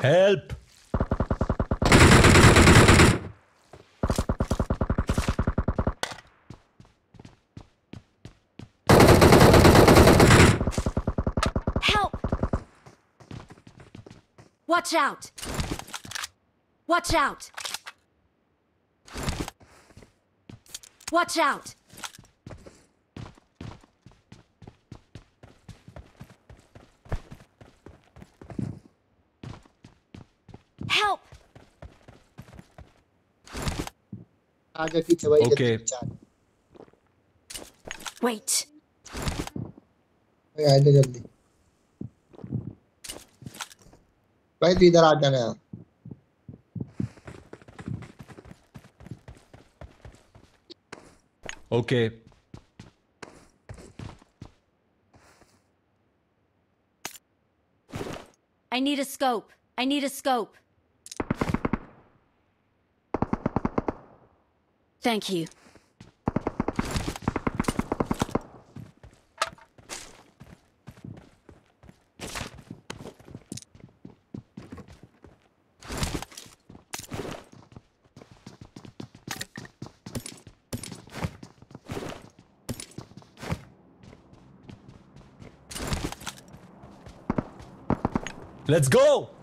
Help! Help! Watch out! Watch out! Watch out! Help! आगे पीछे भाई Okay. जल्दी चार Wait. भाई आए तो जल्दी भाई तू इधर आ जाना Okay. I need a scope. I need a scope. Thank you. Let's go!